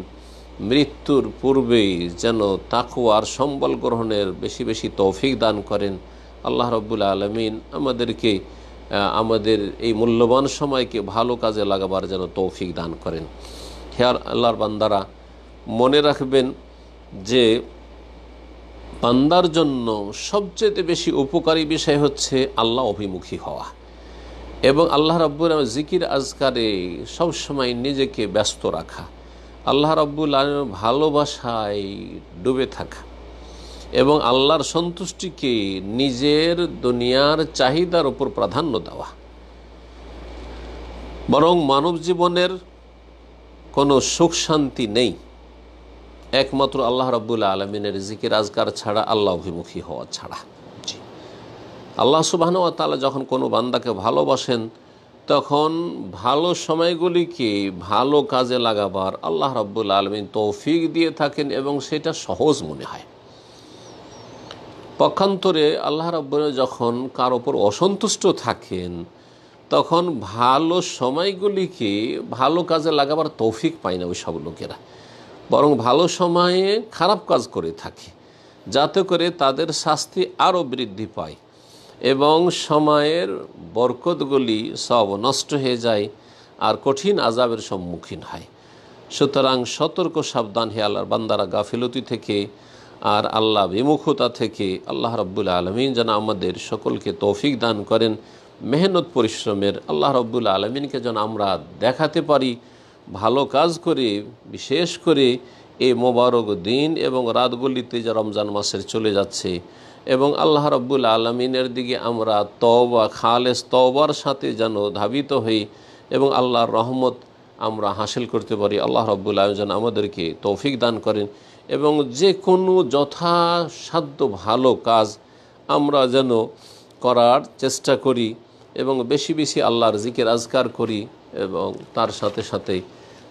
মৃত্যুর পূর্বেই যেন তাকুয়ার সম্বল গ্রহণের বেশি বেশি তৌফিক দান করেন। আল্লাহ রব্বুল আলমিন আমাদেরকে আমাদের এই মূল্যবান সময়কে ভালো কাজে লাগাবার যেন তৌফিক দান করেন। হেয়ার আল্লাহর বান্দারা, মনে রাখবেন যে বান্দার জন্য সবচেয়ে বেশি উপকারী বিষয় হচ্ছে আল্লাহ অভিমুখী হওয়া। এবং আল্লাহ রব্বুল জিকির আজকারে সবসময় নিজেকে ব্যস্ত রাখা। আল্লাহ রব্বুল আলম ভালোবাসায় ডুবে থাকা। এবং আল্লাহর সন্তুষ্টিকে নিজের দুনিয়ার চাহিদার উপর প্রাধান্য দেওয়া। বরং মানব জীবনের কোনো সুখ শান্তি নেই। একমাত্র আল্লাহ রব্বুল্লা আলমিনের জিকির আজকার ছাড়া আল্লাহ অভিমুখী হওয়া ছাড়া। আল্লাহ সুবাহন তালা যখন কোনো বান্দাকে ভালোবাসেন তখন ভালো সময়গুলিকে ভালো কাজে লাগাবার আল্লাহ রব্বুল আলমিন তৌফিক দিয়ে থাকেন এবং সেটা সহজ মনে হয়। পক্ষান্তরে আল্লাহ রব্বুল যখন কার ওপর অসন্তুষ্ট থাকেন, তখন ভালো সময়গুলিকে ভালো কাজে লাগাবার তৌফিক পায় না ওই সব লোকেরা। বরং ভালো সময়ে খারাপ কাজ করে থাকে, যাতে করে তাদের শাস্তি আরও বৃদ্ধি পায়। এবং সময়ের বরকতগুলি সব নষ্ট হয়ে যায় আর কঠিন আজাবের সম্মুখীন হয়। সুতরাং সতর্ক সাবধান হে আল্লাহর বান্দারা গাফিলতি থেকে আর আল্লাহ বিমুখতা থেকে আল্লাহ রব্বুল আলমিন যেন আমাদের সকলকে তৌফিক দান করেন। মেহনত, পরিশ্রমের আল্লাহ রব্বুল আলমিনকে যেন আমরা দেখাতে পারি। ভালো কাজ করে, বিশেষ করে এই মোবারক দিন এবং রাতগুলিতে যে রমজান মাসের চলে যাচ্ছে এবং আল্লাহ রব্বুল আলমিনের দিকে আমরা তওবা, খালেস তওবার সাথে যেন ধাবিত হই এবং আল্লাহর রহমত আমরা হাসিল করতে পারি। আল্লাহ রব্বুল আলম যেন আমাদেরকে তৌফিক দান করেন এবং যে কোনো যথাসাধ্য ভালো কাজ আমরা যেন করার চেষ্টা করি এবং বেশি বেশি আল্লাহর জিকের আজকার করি এবং তার সাথে সাথে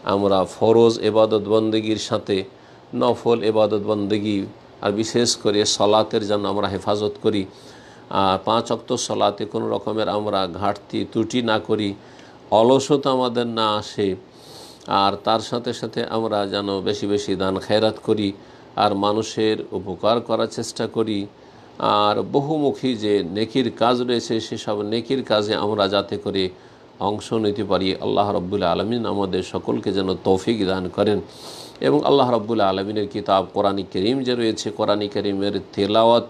আমরা ফরজ এবাদত বন্দেগীর সাথে নফল এবাদত বন্দেগী আর বিশেষ করে সলাতের জন্য আমরা হেফাজত করি। পাঁচ অক্ত সলাতে কোনো রকমের আমরা ঘাটতি, ত্রুটি না করি। অলসতা আমাদের না আসে। আর তার সাথে সাথে আমরা যেন বেশি বেশি দান খেরাত করি। আর মানুষের উপকার করার চেষ্টা করি। আর বহুমুখী যে নেকির কাজ রয়েছে, সেসব নেকির কাজে আমরা যাতে করে অংশ নিতে পারি। আল্লাহ রব্বুল্লা আলমিন আমাদের সকলকে যেন তৌফিক দান করেন। এবং আল্লাহ রব্বুল্লা আলমিনের কিতাব, কোরআনী করিম যে রয়েছে, কোরআনী করিমের তেলাওয়াত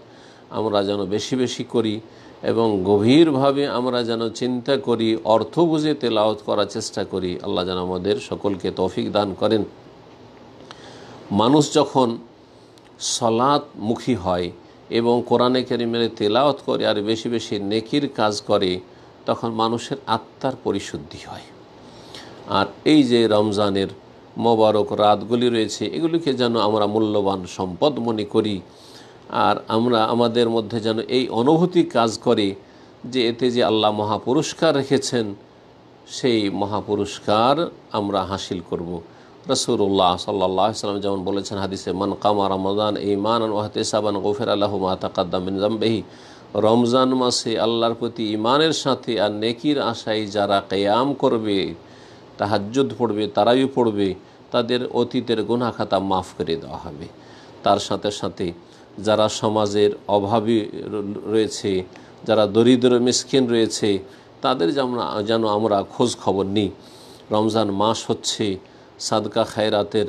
আমরা যেন বেশি বেশি করি এবং গভীরভাবে আমরা যেন চিন্তা করি, অর্থ বুঝে তেলাওয়াত করার চেষ্টা করি, আল্লাহ যেন আমাদের সকলকে তৌফিক দান করেন। মানুষ যখন সলাৎ মুখী হয় এবং কোরআনে করিমের তেলাওয়াত করে আর বেশি বেশি নেকির কাজ করে, তখন মানুষের আত্মার পরিশুদ্ধি হয়। আর এই যে রমজানের মোবারক রাতগুলি রয়েছে, এগুলিকে যেন আমরা মূল্যবান সম্পদ মনে করি। আর আমরা, আমাদের মধ্যে যেন এই অনুভূতি কাজ করে যে এতে যে আল্লাহ মহাপুরস্কার রেখেছেন, সেই মহাপুরস্কার আমরা হাসিল করব। রসুল্লাহ সাল্লাহ সাল্লাম যেমন বলেছেন হাদিসে, মান কামা রমজান ইমান ওয়াহতে সাবান গফির আল্লাহ জাম্বেহি রমজান মাসে আল্লাহর প্রতি ইমানের সাথে আর নেকির আশায় যারা কেয়াম করবে তাহাজ্জুদ পড়বে, তারাই পড়বে, তাদের অতীতের গুনা খাতা মাফ করে দেওয়া হবে। তার সাথে সাথে যারা সমাজের অভাবী রয়েছে, যারা দরিদ্র মিসকিন রয়েছে, তাদের যেমন, যেন আমরা খোঁজ খবর নিই। রমজান মাস হচ্ছে সাদকা খায়রাতের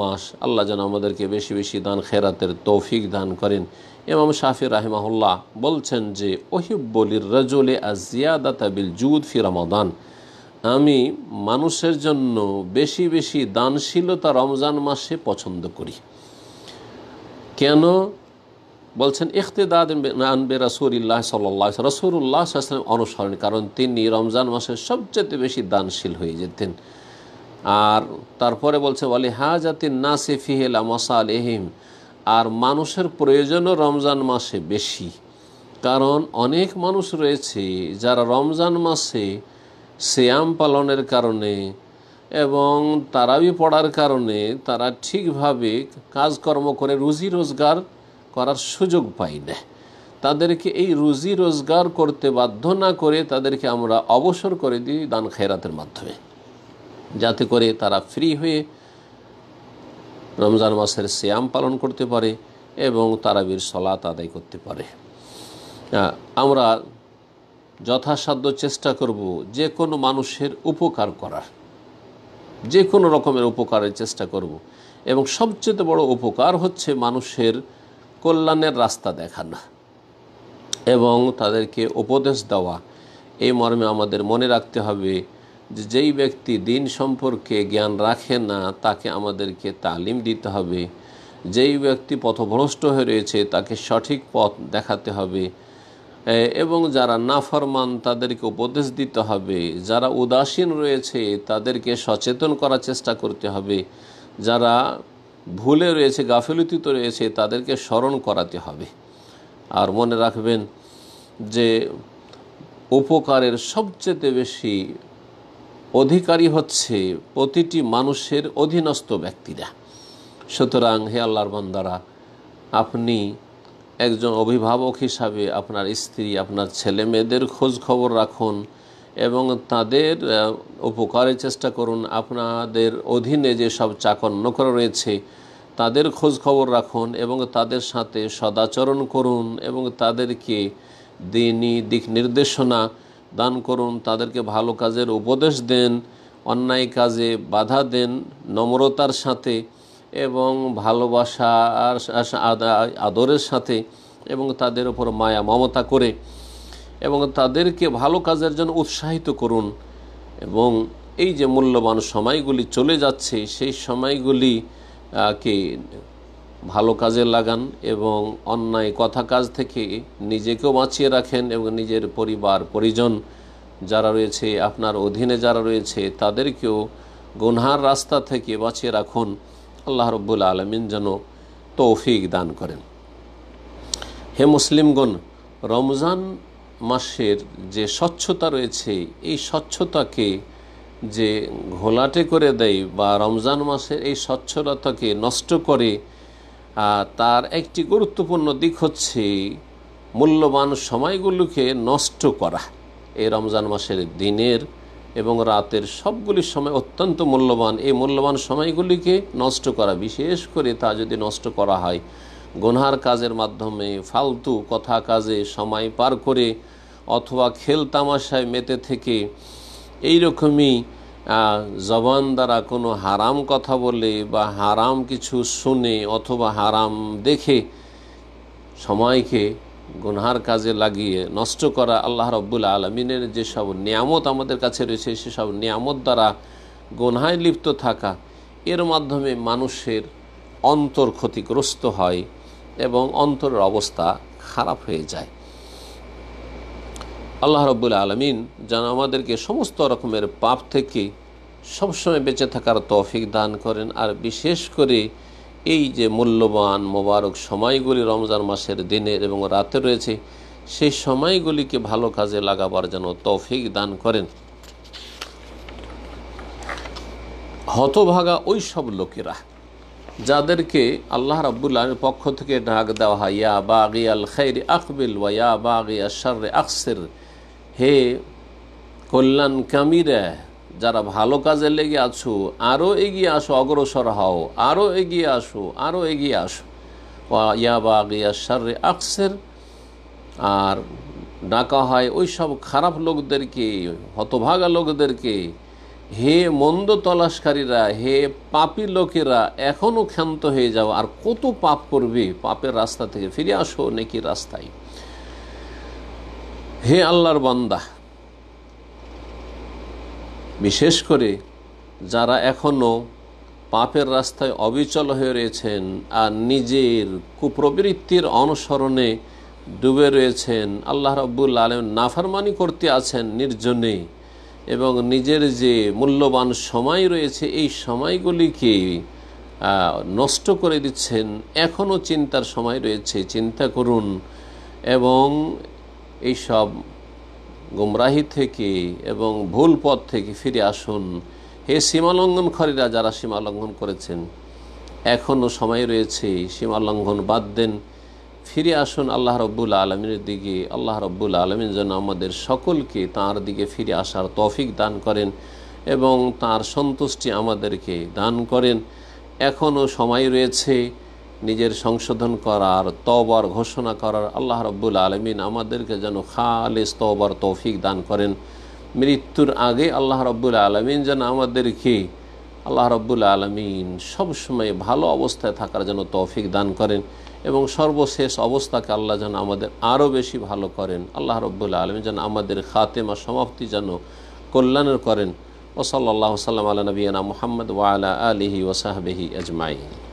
মাস। আল্লাহ যেন আমাদেরকে বেশি বেশি দান খেরাতের তৌফিক দান করেন। ইমাম শাফি রাহিমাহুল্লাহ বলছেন যে, ওহিব্বলির রজলে আজিয়াদাতা বিল জুদ ফি রমাদান। আমি মানুষের জন্য বেশি বেশি দানশীলতা রমজান মাসে পছন্দ করি। কেন? বলছেন, ইখতেদাদ আনবে রসুল্লাহ সাল্লাহ রসুল্লাহ আসলাম অনুসরণ কারণ তিনি রমজান মাসে সবচেয়ে বেশি দানশীল হয়ে যেতেন। আর তারপরে বলছে বলে হাজাতিন নাসে ফিহেলা মশাল এহিম আর মানুষের প্রয়োজনও রমজান মাসে বেশি। কারণ অনেক মানুষ রয়েছে যারা রমজান মাসে শ্যাম পালনের কারণে এবং তারাবি পড়ার কারণে তারা ঠিকভাবে কাজকর্ম করে রুজি রোজগার করার সুযোগ পাই না। তাদেরকে এই রুজি রোজগার করতে বাধ্য না করে তাদেরকে আমরা অবসর করে দিই দান খেরাতের মাধ্যমে। যাতে করে তারা ফ্রি হয়ে রমজান মাসের শ্যাম পালন করতে পারে এবং তারাবির সলাত আদায় করতে পারে। আমরা যথাসাধ্য চেষ্টা করব যে কোনো মানুষের উপকার করার। যে কোনো রকমের উপকারের চেষ্টা করব। এবং সবচেয়ে বড় উপকার হচ্ছে মানুষের কল্যাণের রাস্তা দেখানো এবং তাদেরকে উপদেশ দেওয়া। এই মর্মে আমাদের মনে রাখতে হবে যে যেই ব্যক্তি দিন সম্পর্কে জ্ঞান রাখে না, তাকে আমাদেরকে তালিম দিতে হবে। যেই ব্যক্তি পথভ্রষ্ট হয়ে রয়েছে, তাকে সঠিক পথ দেখাতে হবে। এবং যারা নাফরমান, তাদেরকে উপদেশ দিতে হবে। যারা উদাসীন রয়েছে, তাদেরকে সচেতন করার চেষ্টা করতে হবে। যারা ভুলে রয়েছে, গাফিলতিত রয়েছে, তাদেরকে স্মরণ করাতে হবে। আর মনে রাখবেন যে উপকারের সবচেয়ে বেশি অধিকারী হচ্ছে প্রতিটি মানুষের অধীনস্থ ব্যক্তিরা। সুতরাং হে আল্লাহর বন্দারা, আপনি একজন অভিভাবক হিসাবে আপনার স্ত্রী, আপনার ছেলে মেয়েদের খোঁজ খবর রাখুন এবং তাদের উপকারের চেষ্টা করুন। আপনাদের অধীনে যে সব চাকর নকর রয়েছে, তাদের খোঁজ খবর রাখুন এবং তাদের সাথে সদাচরণ করুন এবং তাদেরকে দিনই দিক নির্দেশনা দান করুন, তাদেরকে ভালো কাজের উপদেশ দেন, অন্যায় কাজে বাধা দেন, নম্রতার সাথে এবং ভালোবাসা আর আদরের সাথে এবং তাদের ওপর মায়া, মমতা করে এবং তাদেরকে ভালো কাজের জন্য উৎসাহিত করুন। এবং এই যে মূল্যবান সময়গুলি চলে যাচ্ছে, সেই সময়গুলি কে ভালো কাজে লাগান এবং অন্যায় কথা কাজ থেকে নিজেকেও বাঁচিয়ে রাখেন এবং নিজের পরিবার, পরিজন যারা রয়েছে, আপনার অধীনে যারা রয়েছে, তাদেরকেও গুনহার রাস্তা থেকে বাঁচিয়ে রাখুন। আল্লাহ রব্বুল আলমিন যেন তৌফিক দান করেন। হে মুসলিমগণ, রমজান মাসের যে স্বচ্ছতা রয়েছে, এই স্বচ্ছতাকে যে ঘোলাটে করে দেয় বা রমজান মাসের এই স্বচ্ছতাকে নষ্ট করে তার একটি গুরুত্বপূর্ণ দিক হচ্ছে মূল্যবান সময়গুলোকে নষ্ট করা। এই রমজান মাসের দিনের এবং রাতের সবগুলি সময় অত্যন্ত মূল্যবান। এই মূল্যবান সময়গুলিকে নষ্ট করা, বিশেষ করে তা যদি নষ্ট করা হয়, গনহার কাজের মাধ্যমে, ফালতু কথা কাজে সময় পার করে অথবা খেল তামাশায় মেতে থেকে এই রকমই জবান দ্বারা কোনো হারাম কথা বলে বা হারাম কিছু শুনে অথবা হারাম দেখে সময়কে গুনহার কাজে লাগিয়ে নষ্ট করা আল্লাহ রব্বুল আলমিনের যেসব নিয়ামত আমাদের কাছে রয়েছে, সেসব নিয়ামত দ্বারা গুনহায় লিপ্ত থাকা, এর মাধ্যমে মানুষের অন্তর ক্ষতিগ্রস্ত হয় এবং অন্তরের অবস্থা খারাপ হয়ে যায়। আল্লাহ রব্বুল আলমিন যেন আমাদেরকে সমস্ত রকমের পাপ থেকে সবসময় বেঁচে থাকার তৌফিক দান করেন, আর বিশেষ করে এই যে মূল্যবান, মোবারক সময়গুলি রমজান মাসের দিনের এবং রাতে রয়েছে, সেই সময়গুলিকে ভালো কাজে লাগাবার যেন তৌফিক দান করেন। হতভাগা ওই সব লোকেরা যাদেরকে আল্লাহ রাবুল্লাহের পক্ষ থেকে ডাক দেওয়া হয়, ইয়া বাগি আল খৈর আকবিল ওয়া ইয়া বাগি আশার আকসের, হে কল্যাণ কামিরা যারা ভালো কাজে লেগে আছো আরও এগিয়ে আসো, অগ্রসর হও আরও এগিয়ে আসো আরও এগিয়ে আসো। ইয়া বা গিয়া সারে আকসের, আর ডাকা হয় ওই সব খারাপ লোকদেরকে, হতভাগা লোকদেরকে। হে মন্দ তলাশকারীরা, হে পাপি লোকেরা এখনও ক্ষান্ত হয়ে যাও, আর কত পাপ করবে পাপের রাস্তা থেকে? ফিরে আসো নাকি রাস্তায়। হে আল্লাহর বান্দা বিশেষ করে যারা এখনও পাপের রাস্তায় অবিচল হয়ে রয়েছেন আর নিজের কুপ্রবৃত্তির অনুসরণে ডুবে রয়েছেন, আল্লাহ রব্বুল আলম নাফারমানি করতে আছেন নির্জনে এবং নিজের যে মূল্যবান সময় রয়েছে, এই সময়গুলিকে নষ্ট করে দিচ্ছেন এখনও চিন্তার সময় রয়েছে, চিন্তা করুন। এবং এইসব গুমরাহি থেকে এবং ভুল পথ থেকে ফিরে আসুন। হে সীমালঙ্ঘনকারীরা যারা সীমালঙ্ঘন করেছেন এখনও সময় রয়েছে সীমালঙ্ঘন বাদ দেন। ফিরে আসুন আল্লাহ রব্বুল আলমিনের দিকে। আল্লাহ রব্বুল আলমিন যেন আমাদের সকলকে তাঁর দিকে ফিরে আসার তফিক দান করেন এবং তার সন্তুষ্টি আমাদেরকে দান করেন। এখনও সময় রয়েছে নিজের সংশোধন করার তবার ঘোষণা করার আল্লাহ রব্বুল আলমিন আমাদেরকে যেন খালেস তবার তৌফিক দান করেন। মৃত্যুর আগে আল্লাহ রব্বুল আলমিন যেন আমাদেরকে, আল্লাহ রব্বুল আলমিন সবসময় ভালো অবস্থায় থাকার জন্য তৌফিক দান করেন এবং সর্বশেষ অবস্থাকে আল্লাহ যেন আমাদের আরও বেশি ভালো করেন। আল্লাহ রব্বুল আলমিন যেন আমাদের খাতেমা সমাপ্তি যেন কল্যাণের করেন। ওসল্লা সাল্লাম আল্লাহ নবীনা মোহাম্মদ ওয়ালা আলিহি ওসাহবিহি আজমাইন।